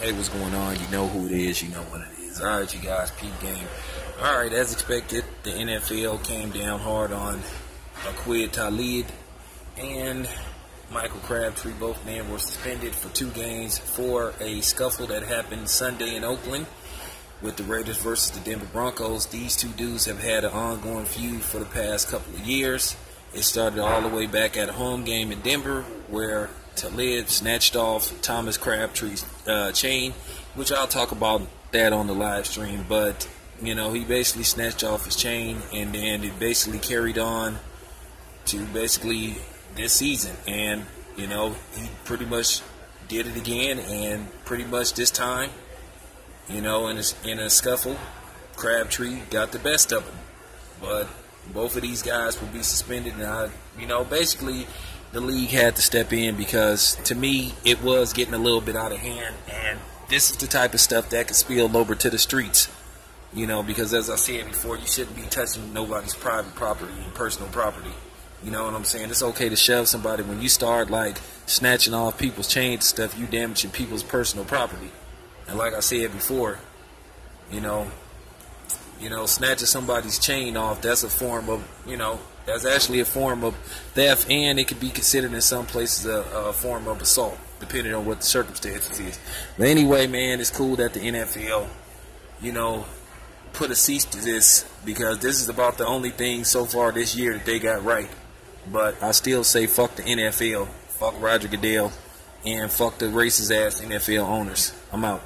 Hey, what's going on? You know who it is. You know what it is. All right, you guys, peep game. All right, as expected, the NFL came down hard on Aqib Talib and Michael Crabtree. Both men were suspended for two games for a scuffle that happened Sunday in Oakland with the Raiders versus the Denver Broncos. These two dudes have had an ongoing feud for the past couple of years. It started all the way back at a home game in Denver where Talib snatched off Thomas Crabtree's uh, chain, which I'll talk about that on the live stream. But you know, he basically snatched off his chain, and then it basically carried on to basically this season. And you know, he pretty much did it again, and pretty much this time, you know, in a, in a scuffle, Crabtree got the best of him. But both of these guys will be suspended, and I, you know, basically the league had to step in because to me it was getting a little bit out of hand. And this is the type of stuff that could spill over to the streets you know because as i said before you shouldn't be touching nobody's private property and personal property. You know what i'm saying? It's okay to shove somebody. When you start like snatching off people's chains stuff you damaging people's personal property. And like i said before you know you know, snatching somebody's chain off, that's a form of, you know, that's actually a form of theft, and it could be considered in some places a, a form of assault, depending on what the circumstances is. But anyway, man, it's cool that the NFL, you know, put a cease to this because this is about the only thing so far this year that they got right. But I still say fuck the NFL, fuck Roger Goodell, and fuck the racist ass NFL owners. I'm out.